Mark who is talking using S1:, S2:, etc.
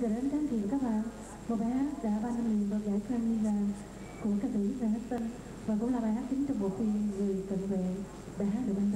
S1: gửi đến các chị và các bạn. Một bài hát đã ban năm liền đoạt giải Grammy vàng của ca sĩ Manhattan và cũng là bài hát chính trong bộ phim Người cận vệ bài hát được ban